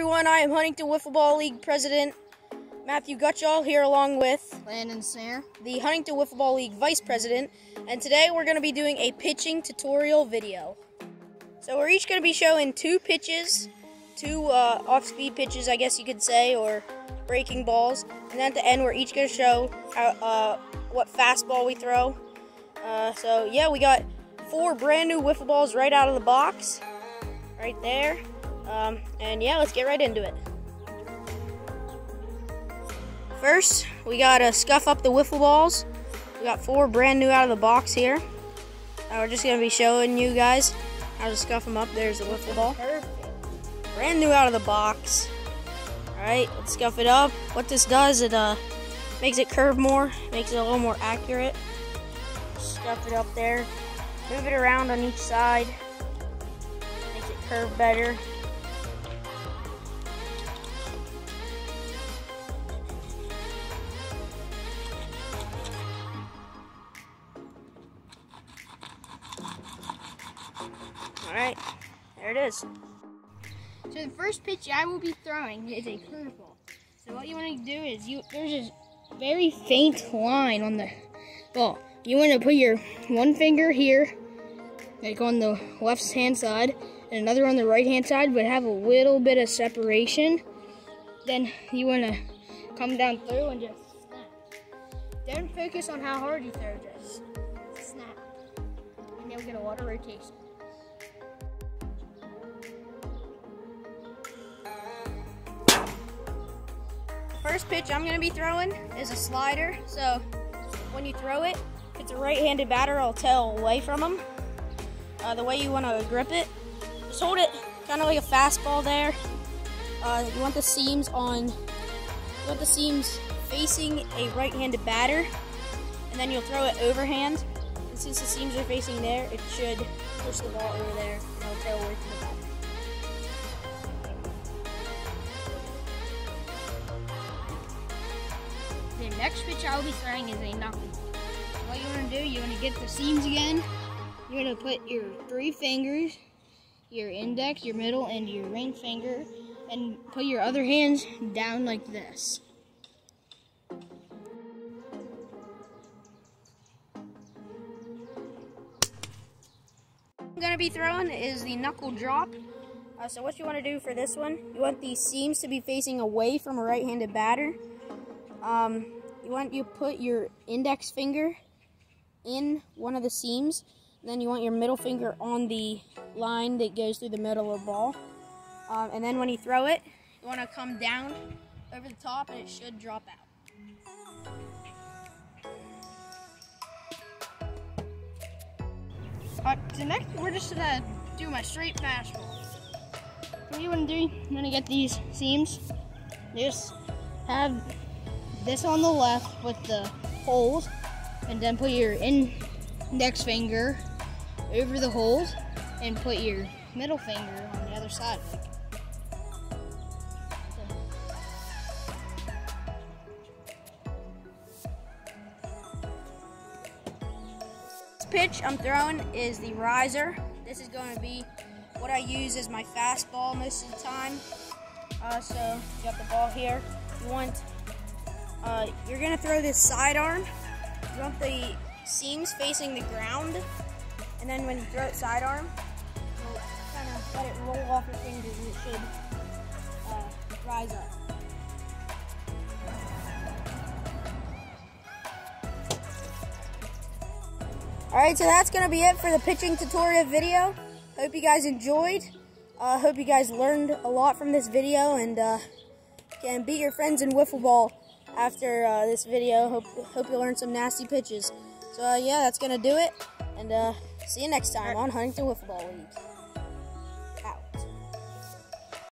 everyone. I am Huntingdon Wiffle Ball League President Matthew Gutchall here along with Landon Snare. the Huntingdon Wiffle Ball League Vice President. And today we're going to be doing a pitching tutorial video. So we're each going to be showing two pitches, two uh, off-speed pitches, I guess you could say, or breaking balls. And then at the end, we're each going to show how, uh, what fastball we throw. Uh, so yeah, we got four brand new wiffle balls right out of the box, right there. Um, and yeah, let's get right into it. First, we gotta scuff up the wiffle balls. We got four brand new out of the box here. Uh, we're just gonna be showing you guys how to scuff them up. There's the wiffle ball. Brand new out of the box. Alright, let's scuff it up. What this does, it uh, makes it curve more, makes it a little more accurate. Scuff it up there. Move it around on each side. Makes it curve better. Alright, there it is. So the first pitch I will be throwing is a curveball. So what you want to do is you there's a very faint line on the ball. You want to put your one finger here, like on the left hand side, and another on the right hand side, but have a little bit of separation. Then you want to come down through and just snap. Don't focus on how hard you throw, just snap. And you'll get a lot of rotation. First pitch I'm going to be throwing is a slider. So when you throw it, if it's a right-handed batter, I'll tell away from him. Uh, the way you want to grip it, just hold it kind of like a fastball there. Uh, you want the seams on, you want the seams facing a right-handed batter, and then you'll throw it overhand. And since the seams are facing there, it should push the ball over there, and it'll tail away from the batter. Next pitch I'll be throwing is a knuckle. What you want to do, you want to get the seams again. You're going to put your three fingers, your index, your middle, and your ring finger, and put your other hands down like this. I'm gonna be throwing is the knuckle drop. Uh, so what you want to do for this one, you want the seams to be facing away from a right-handed batter. Um, you want you put your index finger in one of the seams, then you want your middle finger on the line that goes through the middle of the ball. Um, and then when you throw it, you want to come down over the top, and it should drop out. So next we're just gonna do my straight fastball. What you wanna do, you wanna get these seams. Just have this on the left with the holes, and then put your index finger over the holes, and put your middle finger on the other side. This pitch I'm throwing is the riser. This is going to be what I use as my fastball most of the time. Uh, so you got the ball here. You want, uh, you're to throw this sidearm. You want the seams facing the ground. And then when you throw it sidearm, you'll kind of let it roll off your fingers and it should uh, rise up. Alright, so that's going to be it for the pitching tutorial video. Hope you guys enjoyed. I uh, hope you guys learned a lot from this video and uh, can beat your friends in wiffle ball after uh, this video. Hope, hope you learned some nasty pitches. So uh, yeah, that's going to do it. And uh, see you next time on Huntingdon Wiffle Ball League.